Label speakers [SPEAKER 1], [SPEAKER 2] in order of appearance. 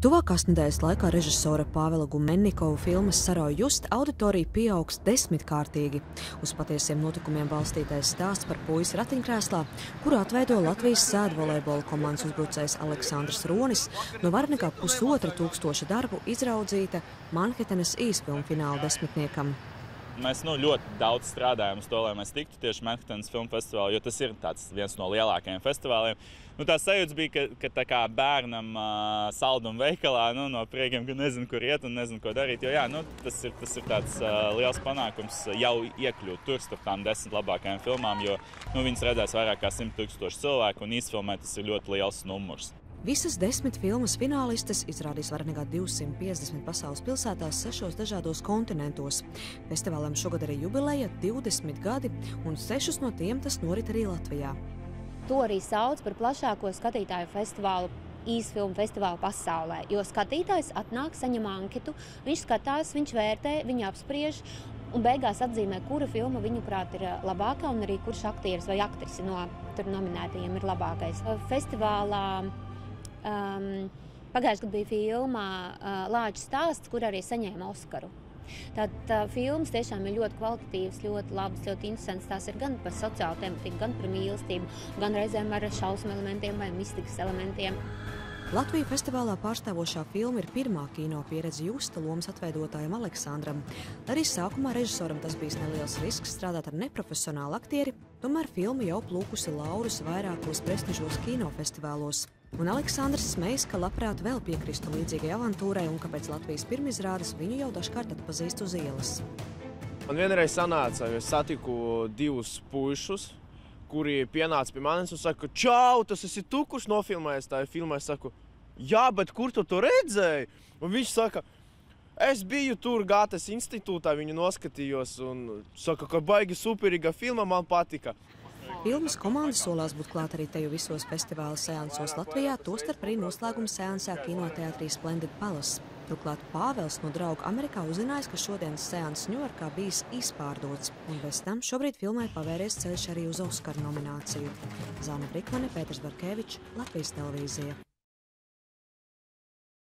[SPEAKER 1] Tuvākās nedēļas laikā režisora Pāvela Gumennikova filmas Saroja just auditorija pieaugs desmitkārtīgi. Uz patiesiem notikumiem balstītais stāsts par puisi ratiņkrēslā, kuru atveido Latvijas sēdvolejbola komandas uzbrucējs Aleksandrs Ronis, no var nekā pusotra tūkstoša darbu izraudzīta Manhetenes īsfilmu fināla desmitniekam.
[SPEAKER 2] Mēs nu, ļoti daudz strādājam uz to, lai mēs tiktu tieši Manhetenas filmu festivālā, jo tas ir viens no lielākajiem festivāliem. Nu, tā sajūta bija, ka, ka tā kā bērnam uh, salduma veikalā nu, no priekiem, ka nezinu, kur iet un nezinu, ko darīt. Jo jā, nu, tas ir, tas ir tāds uh, liels panākums jau iekļūt tur starp tām desmit labākajām filmām, jo nu, viņas redzēs vairāk kā simt tūkstoši cilvēku un īsfilmē tas ir ļoti liels numurs.
[SPEAKER 1] Visas desmit filmas finālistes izrādīs vairāk nekā 250 pasaules pilsētās, sešos dažādos kontinentos. Festivālam šogad arī jubileja 20 gadi, un sešus no tiem tas norit arī Latvijā.
[SPEAKER 3] To arī sauc par plašāko skatītāju festivālu īsfilmu festivālu pasaulē. Jo skatītājs atnāk, saņem anketu, viņš skatās, viņš vērtē, viņa apspriež. Un beigās atzīmē, kura filma viņuprāt ir labākā, un arī kurš aktieris vai aktrise no tur nominētajiem ir labākais. Festivālā Um, Pagājušajā gadā bija filma uh, Lāča stāsts, kur arī saņēma Oskaru. Tātad uh, filmas tiešām ir ļoti kvalitatīvas, ļoti labas, ļoti interesantas. Tās ir gan par sociālo tematiku, gan par mīlestību, gan reizēm ar šausmu elementiem vai mistikas elementiem.
[SPEAKER 1] Latvijas festivālā pārstāvošā filma ir pirmā kino pieredze Justa lomas atveidotājam Aleksandram. Arī sākumā režisoram tas bija neliels risks strādāt ar neprofesionālu aktieri, tomēr filma jau plūkusi laurus vairākos prestižos kinofestivālos. Un Aleksandrs smejas, ka labprāt vēl piekristu līdzīgai avantūrai un kāpēc Latvijas pirmizrādes viņu jau dažkārt atpazīst uz ielas.
[SPEAKER 4] Man vienreiz sanāca, es satiku divus puišus, kuri pienāca pie manis un saka, čau, tas esi tu, kurš nofilmējies tajā filmā. Es saku, jā, bet kur tu to redzēji? Un viņš saka, es biju tur Gātes institūtā, viņu noskatījos un saka, ka baigi superīga filma man patika.
[SPEAKER 1] Filmas komanda solās būt klāt arī teju visos festivāla seansos Latvijā, tostarp arī noslēguma seansā kinoteātrī Splendid Palace. Turklāt Pāvels no drauga Amerikā uzzinājis, ka šodienas seans Ņujorkā bijis izpārdots, un bez tam šobrīd filmai pavēries ceļš arī uz Oskaru nomināciju. Zāne Brikmane, Pēters Barkevičs, Latvijas televīzija.